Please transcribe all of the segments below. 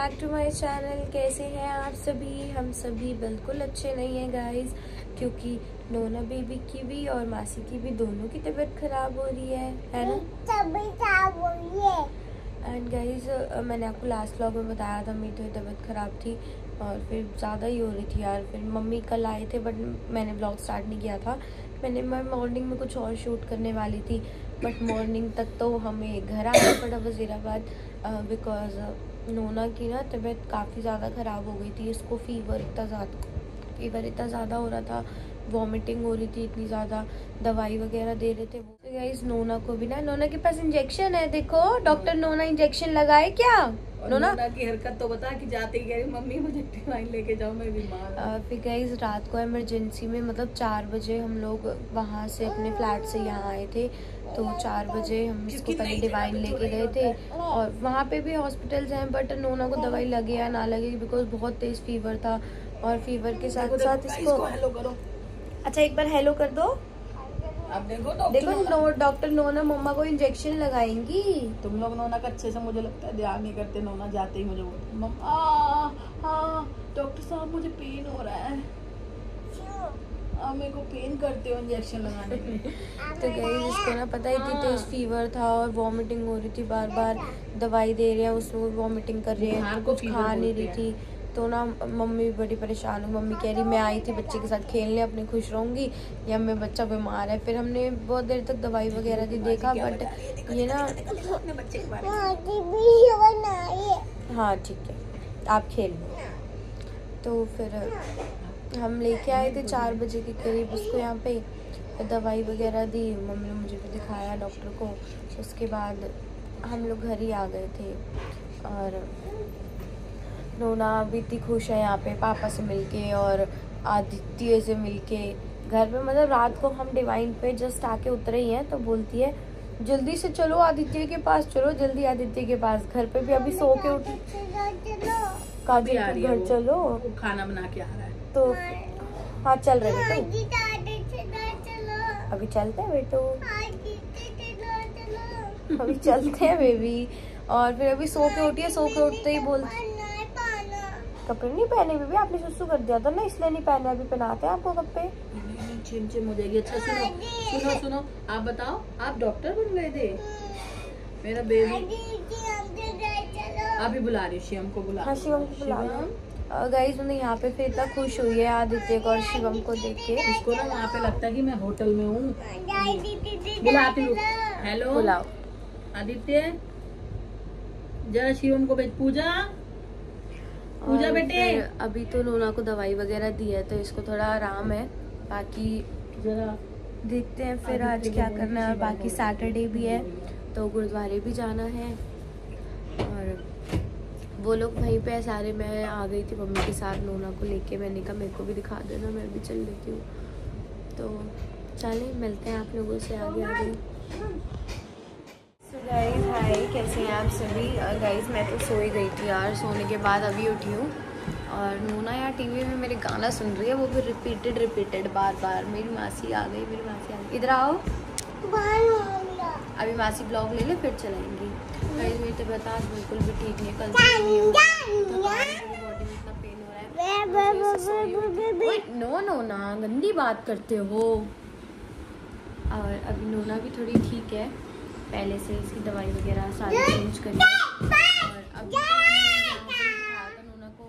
Back to my channel, कैसे हैं आप सभी? हम सभी बिल्कुल अच्छे नहीं हैं गाइस क्योंकि नोना बेबी की भी और मासी की भी दोनों की तबीयत खराब हो रही है है ना? तभी खराब हो रही है एंड गाइस मैंने आपको लास्ट व्लॉग में बताया था, मेरी थोड़ी तबीयत ख़राब थी और फिर ज़्यादा ही हो रही थी यार। फिर मम्मी कल आए थे बट मैंने ब्लॉग स्टार्ट नहीं किया था। मैंने, मैं मॉर्निंग में कुछ और शूट करने वाली थी बट मॉर्निंग तक तो हमें घर आना पड़ा वजीराबाद बिकॉज़ नोना की ना तबीयत काफ़ी ज़्यादा ख़राब हो गई थी इसको फीवर इतना ज़्यादा फीवर इतना ज़्यादा हो रहा था वॉमिटिंग हो रही थी इतनी ज़्यादा दवाई वगैरह दे रहे थे वो। तो गाइस नोना को भी ना नोना के पास इंजेक्शन है देखो डॉक्टर नोना इंजेक्शन लगाए क्या? नोना? नोना की हरकत तो बता कि जाते ही कह मम्मी मुझे टिफाइन लेके जाओ मैं बीमार फिर गई रात को इमरजेंसी में मतलब चार बजे हम लोग वहाँ से अपने फ्लैट से यहाँ आए थे। तो चार बजे हम इसको पहले डिवाइन लेके गए थे और वहाँ पे भी हॉस्पिटल्स हैं बट नोना को दवाई लगे या ना लगे बिकॉज़ बहुत तेज़ फीवर था और फीवर के साथ साथ इसको हेलो करो। अच्छा एक बार हेलो कर दो। अब देखो डॉक्टर देखो नोना- नो डॉक्टर नोना मम्मा को इंजेक्शन लगाएँगी। तुम लोग नोना का अच्छे से मुझे लगता है ध्यान नहीं करते नोना जाते ही मुझे बोलते मम्मा हाँ डॉक्टर साहब मुझे पेन हो रहा है। आ, मेरे को पेन करते हो इंजेक्शन लगाने में तो गई इसको ना पता है इतनी तेज फीवर था और वॉमिटिंग हो रही थी बार बार दवाई दे रहे हैं उसमें वॉमिटिंग कर रही है। कुछ खा नहीं रही थी। तो ना मम्मी भी बड़ी परेशान हुई। मम्मी कह रही मैं आई थी बच्चे के साथ खेलने अपने खुश रहूँगी या मैं बच्चा बीमार है। फिर हमने बहुत देर तक दवाई वगैरह दी देखा बट है? ये ना है। हाँ ठीक है। आप खेल लो। तो फिर हम लेके आए थे चार बजे के करीब। उसको यहाँ पे दवाई वगैरह दी। मम्मी ने मुझे भी दिखाया डॉक्टर को। उसके बाद हम लोग घर ही आ गए थे। और नोना भी इतनी खुश है यहाँ पे पापा से मिलके और आदित्य से मिलके। घर पे मतलब रात को हम डिवाइन पे जस्ट आके उतरे ही हैं तो बोलती है जल्दी से चलो आदित्य के पास चलो जल्दी आदित्य के पास। घर पे भी अभी सो के उठी चलो। चलो काजू अभी आ के रही है घर चलो। खाना बना के तो हाँ चल रहे बेटू। अभी चलते हैं बेटू। अभी चलते हैं बेबी। और फिर अभी सो के उठी है सो के उठते ही बोल पाना पाना कपड़े नहीं पहने बेबी? आपने सुसु कर दिया था ना इसलिए नहीं पहने अभी पहनाते हैं आपको कपड़े। चिम चिम हो जाएगी अच्छा सुनो। सुनो सुनो आप बताओ आप डॉक्टर बन गए थे? मेरा बेबी अभी बुला रही शिवम को बुला हाँ शिवम को बुला गाइस मैंने यहाँ पे फिर इतना खुश हुई है आदित्य को और शिवम को देख के। इसको ना वहाँ पे लगता है कि मैं होटल में हूँ। बुलाती हूँ। हेलो? बुलाओ। आदित्य? जरा शिवम को भेज। पूजा? पूजा बेटे? अभी तो नोना को दवाई वगैरह दी है तो इसको थोड़ा आराम है। बाकी जरा देखते हैं फिर आज क्या करना है। और बाकी सैटरडे भी है तो गुरुद्वारे भी जाना है। और वो लोग वहीं पे सारे मैं आ गई थी मम्मी के साथ नोना को लेके। मैंने कहा मेरे को भी दिखा देना मैं भी चल लेती हूँ। तो चलें मिलते हैं आप लोगों से आगे आगे। सो गाइस हाय कैसे हैं आप सभी? गाइस मैं तो सो ही गई थी यार सोने के बाद अभी उठी हूँ। और नूना यार टीवी में मेरे गाना सुन रही है वो भी रिपीटेड रिपीटेड बार बार मेरी मासी आ गई मेरी मासी आ गई। इधर आओ। अभी मासी ब्लॉग ले ले फिर चलाएँगी। गाइस मेरी तबीयत आज बिल्कुल भी ठीक नहीं कल बॉडी में इतना पेन हो रहा है। नो नो ना गंदी बात करते हो। और अभी नोना भी थोड़ी ठीक है। पहले से इसकी दवाई वगैरह सारी चेंज करी। और अभी तो नोना को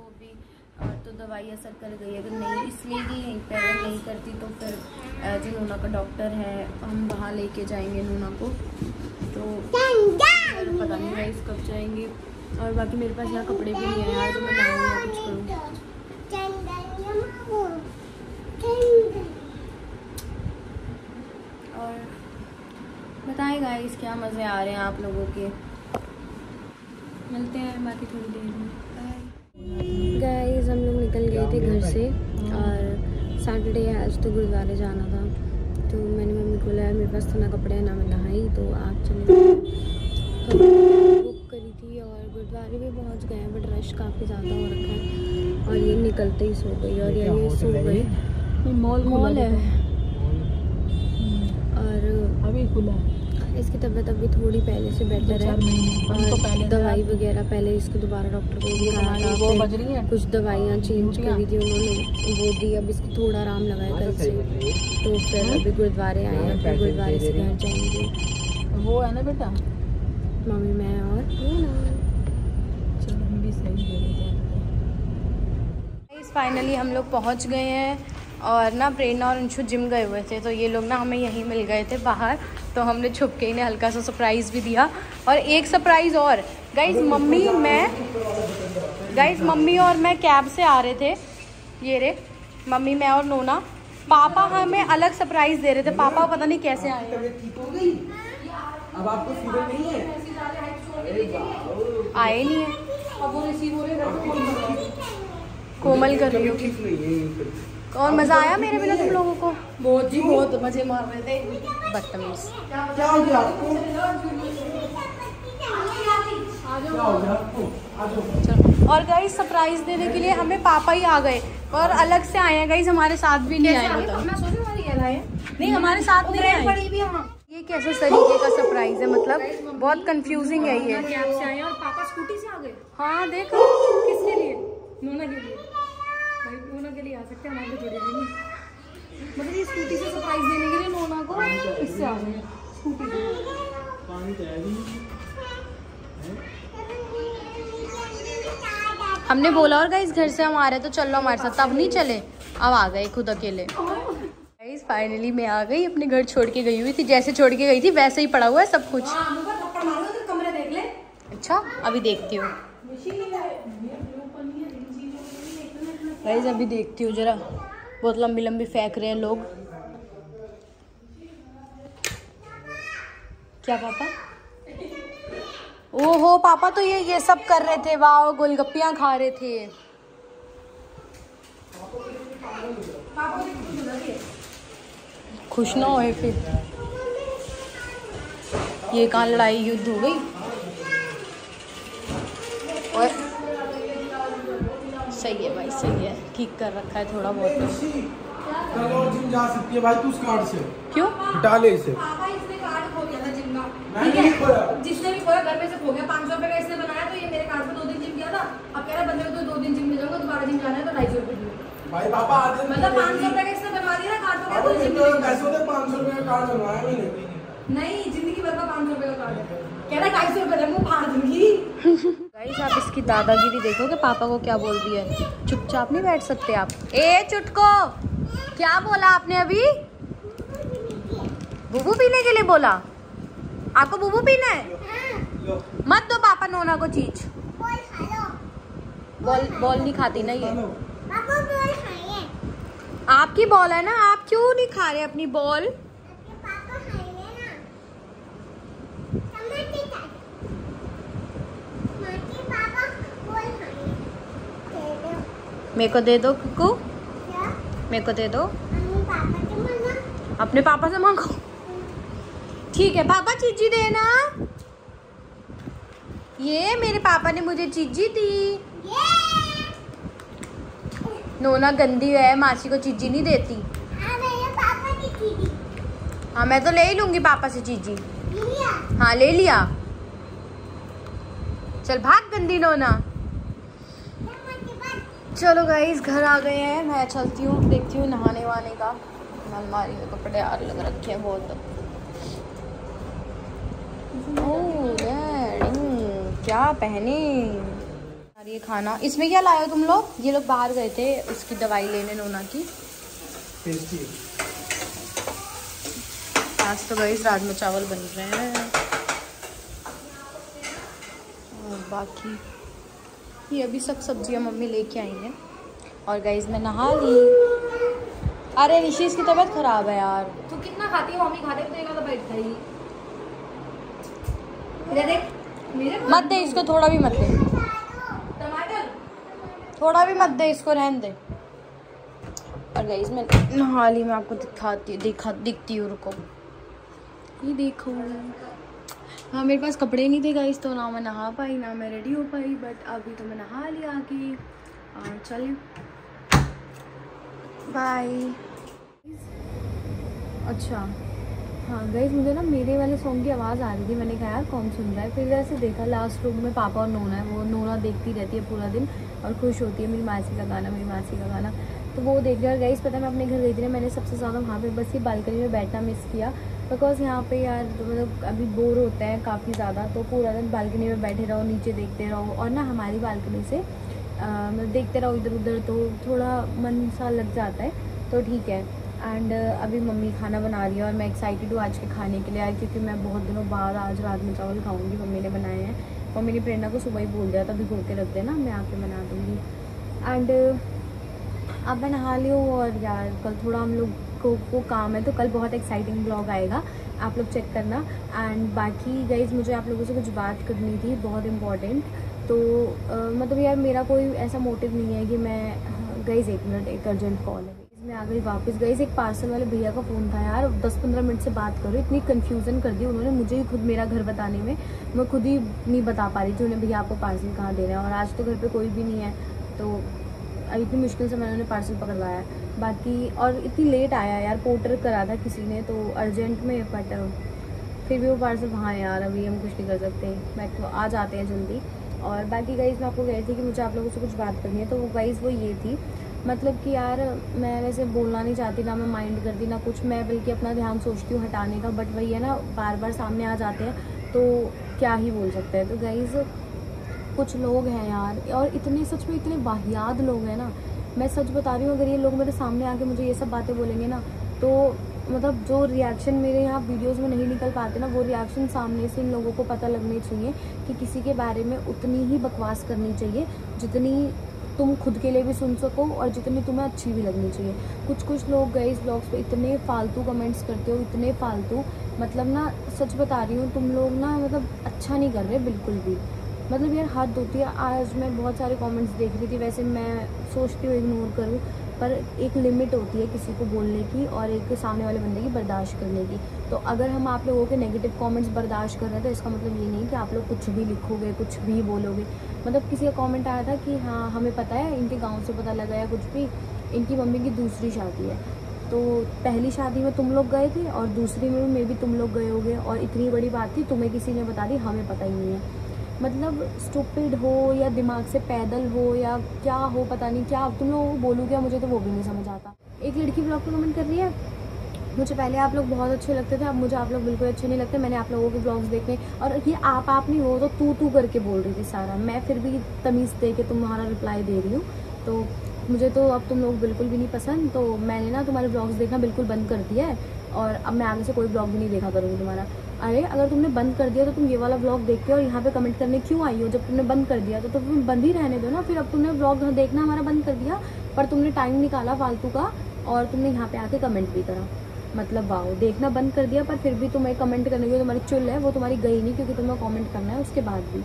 और तो दवाई असर कर गई। अगर नहीं इसलिए कि यहीं पर अगर नहीं करती तो फिर जो नोना का डॉक्टर है हम वहाँ लेके जाएँगे नोना को। तो फिर पता नहीं गाइस कब जाएँगे। और बाकी मेरे पास यहाँ कपड़े भी नहीं है यार जो मैं कुछ करूँ। और बताएँ गाइस क्या मज़े आ रहे हैं आप लोगों के। मिलते हैं बाकी थोड़ी देर में। गाइस हम लोग निकल गए थे घर से, और सैटरडे आज तो गुरुद्वारे जाना था। तो मैंने मम्मी को बोला मेरे पास तो ना कपड़े, ना मैं नहाई तो आप चले तो बुक करी थी और गुरुद्वारे भी पहुँच गए हैं बट रश काफ़ी ज़्यादा हो रखा है। और ये निकलते ही सो गई और ये ये सो गई। मॉल मॉल है। और अभी खुला इसकी तबीयत अभी थोड़ी पहले से बेटर है। तो और पहले दवाई वगैरह पहले इसको दोबारा डॉक्टर को दिखाया था वो बज रही है। कुछ दवाइयाँ चेंज करी थी उन्होंने वो दी अब इसको थोड़ा आराम लगाया है कल से। तो फिर अभी गुरुद्वारे आए हैं फिर गुरुद्वारे से घर जाएँगे। वो है ना बेटा? मम्मी मैं और चलो हम भी सही दे फाइनली हम लोग पहुँच गए हैं और ना प्रेरणा और अंशु जिम गए हुए थे तो ये लोग ना हमें यहीं मिल गए थे बाहर तो हमने छुप के इन्हें हल्का सा सरप्राइज़ भी दिया। और एक सरप्राइज़ और गाइज़ मम्मी मैं गाइज़ मम्मी और मैं कैब से आ रहे थे। ये रे मम्मी मैं और नोना। पापा हमें अलग सरप्राइज़ दे रहे थे पापा पता नहीं कैसे आए हैं। तबीयत ठीक हो गई अब आपको फीवर नहीं है? आए नहीं है। अब वो रिसीव हो रहे कोमल कर रही है। और मज़ा आया मेरे बिना तुम लोगों को? बहुत जी बहुत मज़े मार रहे थे। बदतमीज़। क्या हो गया आपको? क्या हो गया आपको? आ जाओ। चलो। और गाइस सरप्राइज़ देने के लिए हमें पापा ही आ गए। और अलग से आए हैं। गाइस हमारे साथ भी नहीं आए मतलब नहीं हमारे साथ नहीं आए। ये कैसे तरीके का सरप्राइज़ है मतलब बहुत कंफ्यूजिंग है ये। कैब से आए और पापा स्कूटी से आ गए? हाँ देखो। किसके लिए? नोना के लिए। भाई नोना के लिए आ सकते हैं हमारे थोड़ी मतलब ये स्कूटी से सरप्राइज़ देने के लिए नोना को इससे आ गए। स्कूटी हमने बोला और गाइस घर से हम आ रहे हैं तो चलो हमारे साथ। तब नहीं चले अब आ गए खुद अकेले। गाइस फाइनली मैं आ गई अपने घर छोड़ के गई हुई थी। जैसे छोड़ के गई थी वैसे ही पड़ा हुआ है सब कुछ। कमरे देख ले। अच्छा अभी देखती हूँ। गाइस अभी देखती हूँ जरा। बहुत लंबी लंबी फेंक रहे हैं लोग। क्या पापा? ओहो पापा तो ये ये सब कर रहे थे। वाह गोलगप्पियाँ खा रहे थे। खुश ना होए फिर। ये कहाँ लड़ाई युद्ध हो गई? और सही है भाई सही है। ठीक कर रखा है थोड़ा बहुत। जिम जा सकती है। भाई तू उस कार्ड से क्यों हटा ले इसे पापा इसने कार्ड खो गया था जिम का मैंने नहीं जिसने भी खोया घर में से खो गया। पाँच सौ रुपए का इसने बनाया तो ये मेरे कार्ड पे दो दिन जिम किया था। अब कह रहा बंदे में तो दो दिन जिम में जाऊँगा दोबारा जिम जाना है तो ढाई सौ रुपए भाई पापा मतलब पाँच सौ रुपए का दिया कार्ड तो क्या पापा तो पैसे होते पाँच सौ रुपए का कार्ड बनवाया मैंने नहीं। ज़िंदगी भर का पाँच सौ रुपए का कार्ड है। कह रहा है ढाई सौ रुपए दे फाड़ दूँगी। गाइस आप इसकी दादागिरी देखो कि पापा को क्या बोल दिया है? चुपचाप नहीं बैठ सकते आप। ए चुटको! क्या बोला आपने अभी? बुबू पीने के लिए बोला। आपको बुबू पीना है? मत दो पापा नोना को चीज़। Ball ball. नहीं खाती ना ये पापा बोल खाइए। आपकी बॉल है ना? आप क्यों नहीं खा रहे अपनी बॉल मेरे को दे दो कुकू। मेरे को दे दो। अपने पापा से मांगो। ठीक है पापा चीजी देना। ये मेरे पापा ने मुझे चीजी दी। नोना गंदी है मासी को चीजी नहीं देती। की हाँ मैं तो ले ही लूँगी पापा से चीजी। हाँ ले लिया। चल भाग गंदी नोना। चलो गाइस घर आ गए हैं। मैं चलती हूँ देखती हूँ नहाने वहाने का। अलमारी में कपड़े यार लग रखे हैं बहुत। ओह हम्म, क्या पहने? ये खाना। इसमें क्या लाए हो तुम लोग? ये लोग बाहर गए थे उसकी दवाई लेने नोना की। आज तो गई राजमा चावल बन रहे हैं। और बाकी ये अभी सब सब्ज़ियाँ मम्मी लेके आई हैं। और गई मैं नहा ली अरे ऋषि इसकी तबीयत खराब है यार। तू कितना खाती है? मम्मी खाते तो एक बैठ मेरे मत दे इसको थोड़ा भी मत दे। थोड़ा भी मत दे, इसको रहने दे। और गाइज़ मैं नहा ली, मैं आपको दिखाती, दिखा, दिखती हूँ, रुको। ये देखो। हाँ मेरे पास कपड़े नहीं थे गाइस तो ना मैं नहा पाई, ना मैं रेडी हो पाई बट अभी तो मैं नहा लिया आके और चलें। बाय अच्छा। हाँ गई मुझे ना मेरे वाले सॉन्ग की आवाज़ आ रही थी, मैंने कहा, यार, कौन सुन रहा है? फिर जैसे देखा लास्ट रूम में पापा और नोना है, वो नोना देखती रहती है पूरा दिन। और खुश होती है मेरी मासी का गाना, मेरी मासी का गाना। तो वो देख लिया और गई पता है मैं अपने घर गई थी ना, मैंने सबसे ज़्यादा वहाँ पे बस ये बालकनी में बैठना मिस किया। बिकॉज़ यहाँ पे यार तो मतलब अभी बोर होता है काफ़ी ज़्यादा तो पूरा दिन बालकनी में बैठे रहो, नीचे देखते रहो, और ना हमारी बालकनी से मतलब देखते रहो इधर उधर तो थोड़ा मन सा लग जाता है। तो ठीक है एंड अभी मम्मी खाना बना रही है, और मैं एक्साइटेड हूँ आज के खाने के लिए, क्योंकि मैं बहुत दिनों बाद आज रात में चावल खाऊँगी, मम्मी ने बनाए हैं। और मेरी प्रेरणा को सुबह ही दिया था भिगो के रख देना मैं आके बना दूँगी। एंड अब मैं नहा ली हूँ और यार कल थोड़ा हम लोग को, को काम है तो कल बहुत एक्साइटिंग ब्लॉग आएगा आप लोग चेक करना। एंड बाकी गाइज़ मुझे आप लोगों से कुछ बात करनी थी बहुत इंपॉर्टेंट तो अ, मतलब यार मेरा कोई ऐसा मोटिव नहीं है कि मैं गाइज़ एक मिनट एक अर्जेंट कॉल है। मैं आ गई वापस। गई एक पार्सल वाले भैया का फ़ोन था यार। दस पंद्रह मिनट से बात करो इतनी कन्फ्यूज़न कर दी उन्होंने मुझे ही खुद मेरा घर बताने में। मैं खुद ही नहीं बता पा रही थी उन्हें, भैया, आपको पार्सल कहाँ दे रहे हैं? और आज तो घर पे कोई भी नहीं है। तो इतनी मुश्किल से मैंने उन्हें पार्सल पकड़वाया। बाकी और इतनी लेट आया यार। पोर्टर करा था किसी ने तो अर्जेंट में बट फिर भी वो पार्सल वहाँ यार। अभी हम कुछ नहीं कर सकते। बट तो आ जाते हैं जल्दी। और बाकी गाइज़ मैं आपको कह रही थी कि मुझे आप लोगों से कुछ बात करनी है। तो वो गाइज़ वो ये थी मतलब कि यार, मैं वैसे बोलना नहीं चाहती, ना मैं माइंड करती, ना कुछ। मैं बल्कि अपना ध्यान सोचती हूँ हटाने का बट वही है ना बार बार सामने आ जाते हैं तो क्या ही बोल सकते हैं? तो गाइज़ कुछ लोग हैं यार, और इतने, सच में इतने वाहियात लोग हैं ना। मैं सच बता रही हूँ, अगर ये लोग मेरे सामने आके मुझे ये सब बातें बोलेंगे ना तो मतलब जो रिएक्शन मेरे यहाँ वीडियोस में नहीं निकल पाते ना, वो रिएक्शन सामने से इन लोगों को पता लगने चाहिए कि किसी के बारे में उतनी ही बकवास करनी चाहिए, जितनी तुम खुद के लिए भी सुन सको और जितनी तुम्हें अच्छी भी लगनी चाहिए। कुछ कुछ लोग गए इस ब्लॉग्स पे, इतने फालतू कमेंट्स करते हो, इतने फालतू। मतलब ना, सच बता रही हूँ, तुम लोग ना मतलब अच्छा नहीं कर रहे बिल्कुल भी। मतलब यार, हाथ धोती है। आज मैं बहुत सारे कमेंट्स देख रही थी, वैसे मैं सोचती हूँ इग्नोर करूँ। पर एक लिमिट होती है किसी को बोलने की और एक सामने वाले बंदे की बर्दाश्त करने की। तो अगर हम आप लोगों के नेगेटिव कमेंट्स बर्दाश्त कर रहे हैं तो इसका मतलब ये नहीं कि आप लोग कुछ भी लिखोगे, कुछ भी बोलोगे। मतलब किसी का कमेंट आया था कि हाँ हमें पता है, इनके गाँव से पता लगा या कुछ भी, इनकी मम्मी की दूसरी शादी है। तो पहली शादी में तुम लोग गए थे और दूसरी में मे भी तुम लोग गए होगे और इतनी बड़ी बात थी, तुम्हें किसी ने बता दी, हमें पता ही नहीं है। मतलब स्टूपिड हो या दिमाग से पैदल हो या क्या हो, पता नहीं क्या। तुम लोग बोलू क्या मुझे तो वो भी नहीं समझ आता। एक लड़की ब्लॉग पर कमेंट कर रही है। मुझे पहले आप लोग बहुत अच्छे लगते थे, अब मुझे आप लोग बिल्कुल अच्छे नहीं लगते। मैंने आप लोगों के ब्लॉग्स देखे और ये आप आप नहीं हो तो तू तू करके बोल रही थी सारा। मैं फिर भी तमीज़ दे के तुम्हारा रिप्लाई दे रही हूँ। तो मुझे तो अब तुम लोग बिल्कुल भी नहीं पसंद। तो मैंने ना तुम्हारे ब्लॉग्स देखना बिल्कुल बंद कर दिया है। और अब मैं आगे से कोई ब्लॉग भी नहीं देखा करूँगी तुम्हारा। अरे, अगर तुमने बंद कर दिया तो तुम ये वाला ब्लॉग देख के और यहाँ पे कमेंट करने क्यों आई हो? जब तुमने बंद कर दिया तो तुम बंद ही रहने दो ना। फिर अब तुमने ब्लॉग देखना हमारा बंद कर दिया, पर तुमने टाइम निकाला फालतू का और तुमने यहाँ पे आके कमेंट भी करा। मतलब वाओ देखना बंद कर दिया, पर फिर भी तुम्हें कमेंट करने की तुम्हारी चुल है, वो तुम्हारी गई नहीं क्योंकि तुम्हें कमेंट करना है, उसके बाद भी।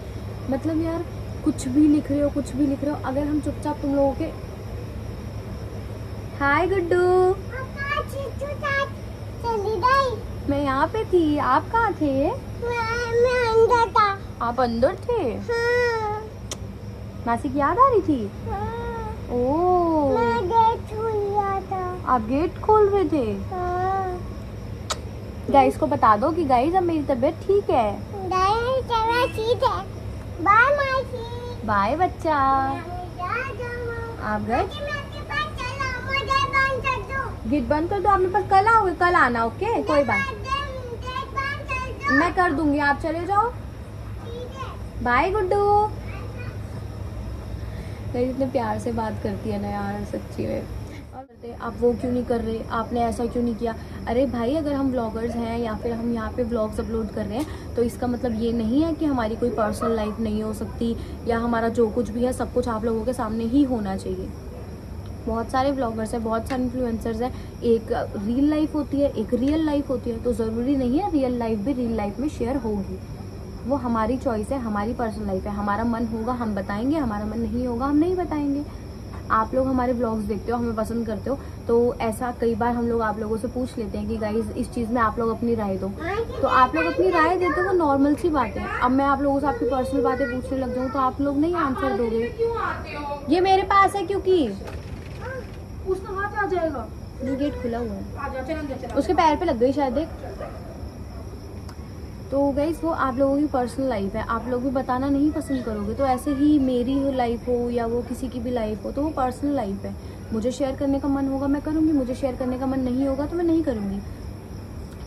मतलब यार, कुछ भी लिख रहे हो, कुछ भी लिख रहे हो, अगर हम चुपचाप तुम लोगों के हाय गुड्डू। मैं यहाँ पे थी। आप कहाँ थे? मैं मैं अंदर था। आप अंदर थे? हाँ। मासी की याद आ रही थी? हाँ। ओ मैं गेट खुल गया था। आप गेट खोल रहे थे? हाँ। गाइस को बता दो कि गाइस अब मेरी तबीयत ठीक है। ठीक है। बाय बाय बच्चा। आप गए मुझे मैं आपके पास चला मुझे बंद कर दो गेट बंद कर दो आप मेरे पास कल आओगे कल आना ओके कोई बात मैं कर दूँगी। आप चले जाओ। बाय गुड्डू। गाइस इतने प्यार से बात करती है ना यार सच्ची में। आप वो क्यों नहीं कर रहे? आपने ऐसा क्यों नहीं किया? अरे भाई अगर हम ब्लॉगर्स हैं या फिर हम यहाँ पे ब्लॉग्स अपलोड कर रहे हैं तो इसका मतलब ये नहीं है कि हमारी कोई पर्सनल लाइफ नहीं हो सकती या हमारा जो कुछ भी है सब कुछ आप लोगों के सामने ही होना चाहिए। बहुत सारे ब्लॉगर्स हैं, बहुत सारे इन्फ्लुएंसर्स हैं। एक रियल लाइफ होती है, एक रियल लाइफ होती है तो ज़रूरी नहीं है रियल लाइफ भी रियल लाइफ में शेयर होगी। वो हमारी चॉइस है, हमारी पर्सनल लाइफ है, हमारा मन होगा, हम बताएँगे, हमारा मन नहीं होगा, हम नहीं बताएँगे। आप लोग हमारे ब्लॉग्स देखते हो, हमें पसंद करते हो तो ऐसा कई बार हम लोग आप लोगों से पूछ लेते हैं कि गाइज़ इस चीज़ में आप लोग अपनी राय दो। तो आप लोग अपनी राय देते हो नॉर्मल सी बात है। अब मैं आप लोगों से आपकी पर्सनल बातें पूछने लग जाऊँ तो आप लोग नहीं आंसर दोगे। ये मेरे पास है क्योंकि उसका हाथ आ जाएगा। ये गेट खुला हुआ है। उसके पैर पे लग गई शायद देख तो गाइज़ वो आप लोगों की पर्सनल लाइफ है। आप लोग भी बताना नहीं पसंद करोगे। तो ऐसे ही मेरी लाइफ हो या वो किसी की भी लाइफ हो तो वो पर्सनल लाइफ है। मुझे शेयर करने का मन होगा मैं करूँगी। मुझे शेयर करने का मन नहीं होगा तो मैं नहीं करूँगी।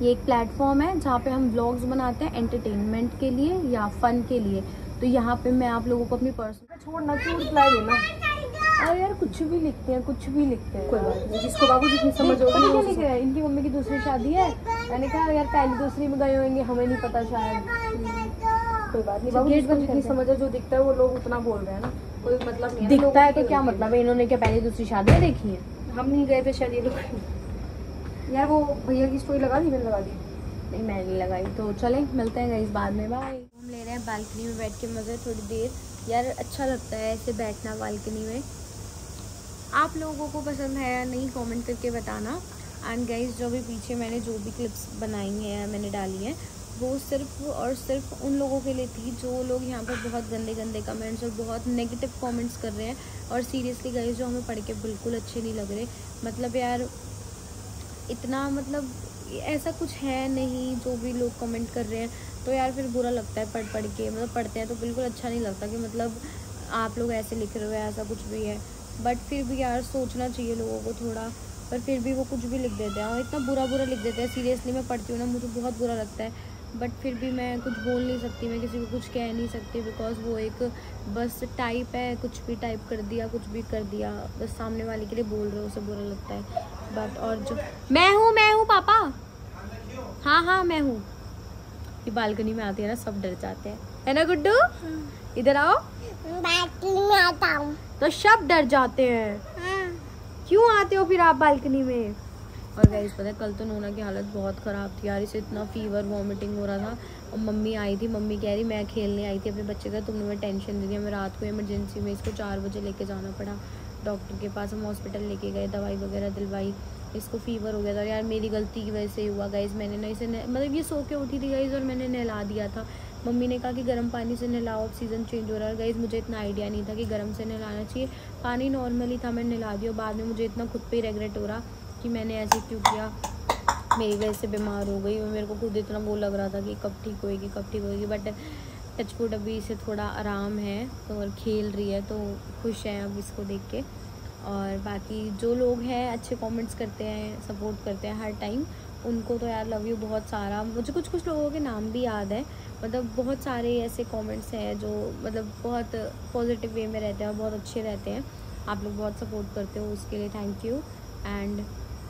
ये एक प्लेटफॉर्म है जहाँ पे हम व्लॉग्स बनाते हैं एंटरटेनमेंट के लिए या फन के लिए। तो यहाँ पे मैं आप लोगों को अपनी पर्सनल छोड़ना क्यों रिप्लाई देना? अरे यार कुछ भी लिखते हैं कुछ भी लिखते हैं। कोई बात नहीं जिसको बाबू जितनी समझ पता क्या होगी लिखा है इनकी मम्मी की दूसरी शादी है। मैंने कहा यार पहली दूसरी में गए होंगे हमें नहीं पता शायद। कोई बात नहीं बाबू जिसको जितनी समझ है जो दिखता है वो लोग उतना बोल रहे हैं ना। कोई मतलब नहीं दिखता है तो क्या मतलब है? इन्होंने क्या पहली दूसरी शादियाँ देखी है? हम नहीं गए थे शायद ये लोग। यार वो भैया की स्टोरी लगा दी मैंने लगा दी। नहीं मैं नहीं लगाई। तो चलें मिलते हैं इस बाद में बाय हम ले रहे हैं बालकनी में बैठ के मज़े थोड़ी देर। यार अच्छा लगता है ऐसे बैठना बालकनी में। आप लोगों को पसंद है या नहीं कमेंट करके बताना। एंड गाइज़ जो भी पीछे मैंने जो भी क्लिप्स बनाई हैं या मैंने डाली हैं, वो सिर्फ़ और सिर्फ़ उन लोगों के लिए थी जो लोग यहाँ पर बहुत गंदे गंदे कमेंट्स और बहुत नेगेटिव कमेंट्स कर रहे हैं। और सीरियसली गाइज़ जो हमें पढ़ के बिल्कुल अच्छे नहीं लग रहे। मतलब यार, इतना मतलब ऐसा कुछ है नहीं जो भी लोग कमेंट कर रहे हैं। तो यार फिर बुरा लगता है पढ़ पढ़ के। मतलब पढ़ते हैं तो बिल्कुल अच्छा नहीं लगता कि मतलब आप लोग ऐसे लिख रहे हो ऐसा कुछ भी है। बट फिर भी यार सोचना चाहिए लोगों को थोड़ा। पर फिर भी वो कुछ भी लिख देते हैं। और इतना बुरा बुरा लिख देते हैं। सीरियसली मैं पढ़ती हूँ ना, मुझे बहुत बुरा लगता है। बट फिर भी मैं कुछ बोल नहीं सकती, मैं किसी को कुछ कह नहीं सकती बिकॉज़ वो एक बस टाइप है, कुछ भी टाइप कर दिया, कुछ भी कर दिया। बस सामने वाले के लिए बोल रहे हो, उसे बुरा लगता है। बट और जो मैं हूँ मैं हूँ पापा। हाँ हाँ मैं हूँ। ये बालकनी में आती है ना, सब डर जाते हैं। है ना, गुड्डू? इधर आओ। बाटली में आता हूँ। तो सब डर जाते हैं। हाँ। क्यों आते हो फिर आप बालकनी में? और गाइस पता है कल तो नोना की हालत बहुत ख़राब थी यार इसे इतना फीवर वॉमिटिंग हो रहा था। और मम्मी आई थी मम्मी कह रही मैं खेलने आई थी अपने बच्चे का तुमने मैं टेंशन दे दिया मैं रात को इमरजेंसी में इसको चार बजे लेके जाना पड़ा। डॉक्टर के पास हम हॉस्पिटल लेके गए दवाई वगैरह दिलवाई। इसको फीवर हो गया था यार मेरी गलती की वजह से ही हुआ गाइज़ मैंने ना इसे मतलब ये सो के उठी थी गाइज़ और मैंने नहला दिया था। मम्मी ने कहा कि गर्म पानी से नहलाओ अब सीज़न चेंज हो रहा है। गाइज़ मुझे इतना आइडिया नहीं था कि गर्म से नहलाना चाहिए। पानी नॉर्मली था मैंने नहला दिया बाद में मुझे इतना खुद पे ही रेगरेट हो रहा कि मैंने ऐसे क्यों किया। मेरी वजह से बीमार हो गई और मेरे को खुद इतना वो लग रहा था कि कब ठीक होएगी, कब ठीक होएगी। बट टचवुड अभी इसे थोड़ा आराम है तो और खेल रही है तो खुश है अब इसको देख के। और बाकी जो लोग हैं, अच्छे कमेंट्स करते हैं सपोर्ट करते हैं हर टाइम उनको तो यार लव यू बहुत सारा। मुझे कुछ कुछ लोगों के नाम भी याद है मतलब बहुत सारे ऐसे कमेंट्स हैं जो मतलब बहुत पॉजिटिव वे में रहते हैं और बहुत अच्छे रहते हैं। आप लोग बहुत सपोर्ट करते हो उसके लिए थैंक यू एंड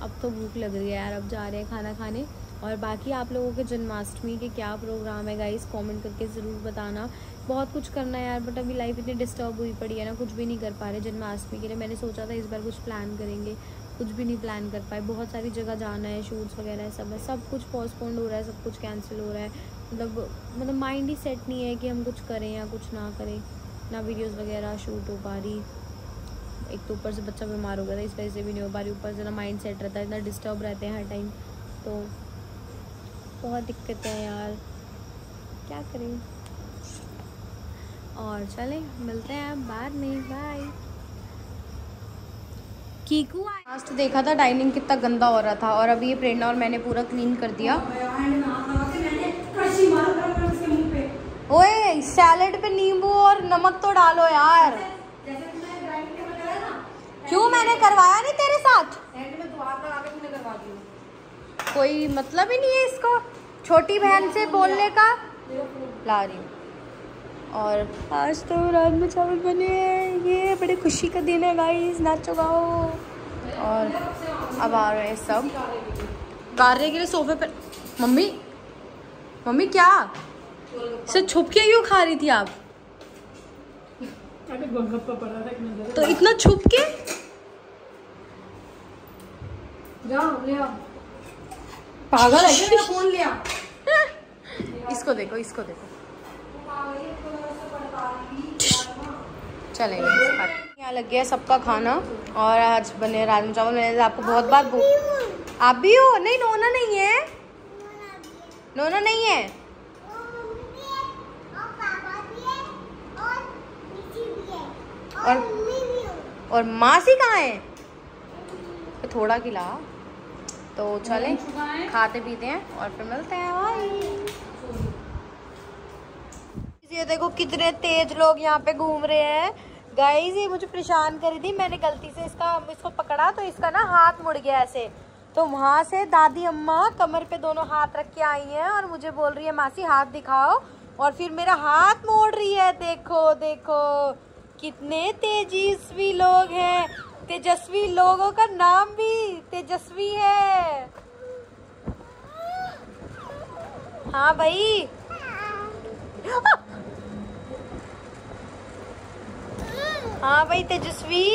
अब तो भूख लग रही है यार, अब जा रहे हैं खाना खाने। और बाकी आप लोगों के जन्माष्टमी के क्या प्रोग्राम है गाइस कमेंट करके ज़रूर बताना। बहुत कुछ करना है यार बट अभी लाइफ इतनी डिस्टर्ब हुई पड़ी है ना, कुछ भी नहीं कर पा रहे जन्माष्टमी के लिए। मैंने सोचा था इस बार कुछ प्लान करेंगे, कुछ भी नहीं प्लान कर पाए। बहुत सारी जगह जाना है शूट्स वगैरह है, सब है। सब कुछ पोस्टपोन्ड हो रहा है, सब कुछ कैंसिल हो रहा है। मतलब मतलब माइंड ही सेट नहीं है कि हम कुछ करें या कुछ ना करें। ना वीडियोस वगैरह शूट हो पा रही। एक तो ऊपर से बच्चा बीमार हो गया था, इस वजह से भी नहीं हो पा रही। ऊपर से ना माइंड सेट रहता है, इतना डिस्टर्ब रहते हैं हर टाइम तो बहुत दिक्कतें हैं यार। क्या करें? और चलें मिलते हैं बाद में। बाय कीकू लास्ट देखा था डाइनिंग कितना गंदा हो रहा था और अभी ये प्रेरणा और मैंने पूरा क्लीन कर दिया। ओए सैलेड पे नींबू और नमक तो डालो यार। क्यों मैंने करवाया नहीं तेरे साथ? कोई मतलब ही नहीं है इसको। छोटी बहन से बोलने का। ला रही हूँ। और आज तो रात में चावल बने हैं। ये बड़े खुशी का दिन है गाइस नाचो गाओ। और अब आ रहे हैं सब। गारे के लिए सोफे पर मम्मी? मम्मी क्या? से छुप के क्यों खा रही थी आप? तो इतना छुप के जाओ ले आओ। पागल है क्या? फ़ोन ले आओ इसको देखो इसको देखो। चलेंगे यहाँ लग गया सबका खाना और आज बने राजमा चावल। मैंने आपको बहुत बार आप भी हो? नहीं नोना नहीं है। नोना नहीं है? और और मासी कहाँ है? तो थोड़ा खिला। तो चलें, खाते पीते हैं और फिर मिलते हैं। बाय ये देखो कितने तेज लोग यहाँ पे घूम रहे हैं। गाइस ये मुझे परेशान करी थी, मैंने गलती से इसका, इसको पकड़ा तो इसका ना हाथ मुड़ गया ऐसे। तो वहाँ से दादी अम्मा कमर पे दोनों हाथ रख के आई हैं और मुझे बोल रही है, मासी, हाथ दिखाओ। और फिर मेरा हाथ मोड़ रही है। देखो देखो, कितने तेजस्वी लोग हैं। तेजस्वी लोगों का नाम भी तेजस्वी है। हाँ भाई। हाँ भाई, तेजस्वी।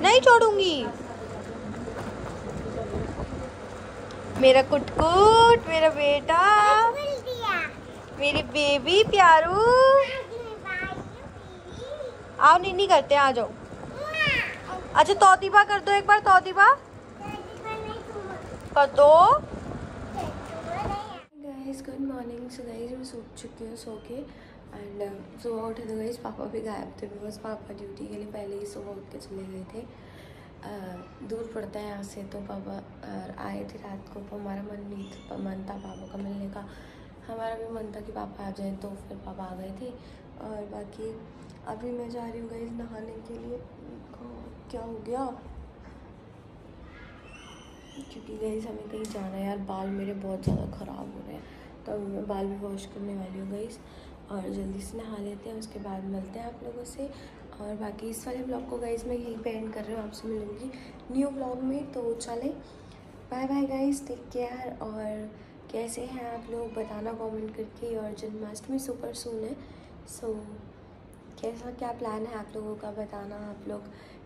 नहीं छोड़ूँगी। मेरा कुटकुट, मेरा बेटा, मेरी बेबी प्यारू। आओ नीनी करते हैं आ जाओ। अच्छा तौतीबा कर दो एक बार तौतीबा। कर दो। Guys good morning so guys मैं सो चुकी हूँ सो के। एंड सुबह उठे तो गाइस पापा भी गायब थे बिकॉज़ पापा ड्यूटी के लिए पहले ही सुबह उठ के चले गए थे। Uh, दूर पड़ता है यहाँ से तो पापा uh, आए थे रात को। तो हमारा मन नहीं मन था पापा का मिलने का। हमारा भी मन था कि पापा आ जाए तो फिर पापा आ गए थे। और बाकी अभी मैं जा रही हूँ गाइस नहाने के लिए। क्या हो गया। क्योंकि गईस हमें कहीं जाना है यार, बाल मेरे बहुत ज़्यादा ख़राब हो रहे हैं। तो अभी मैं बाल भी वॉश करने वाली हूँ गईस और जल्दी से नहा लेते हैं, उसके बाद मिलते हैं आप लोगों से। और बाकी इस वाले ब्लॉग को गाइस मैं यहीं पे एंड कर रही हूँ, आपसे मिलूँगी न्यू ब्लॉग में। तो चलें। Bye bye guys take care और कैसे हैं आप लोग बताना कमेंट करके। और जन्माष्टमी सुपर सून है। सो so, कैसा क्या प्लान है आप लोगों का बताना आप लोग?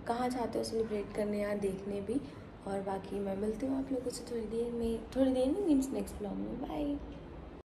कहाँ चाहते हो सेलिब्रेट करने या देखने भी? और बाकी मैं मिलती हूँ आप लोगों से थोड़ी देर में थोड़ी देर में मीन्स नेक्स्ट ब्लॉग में. बाय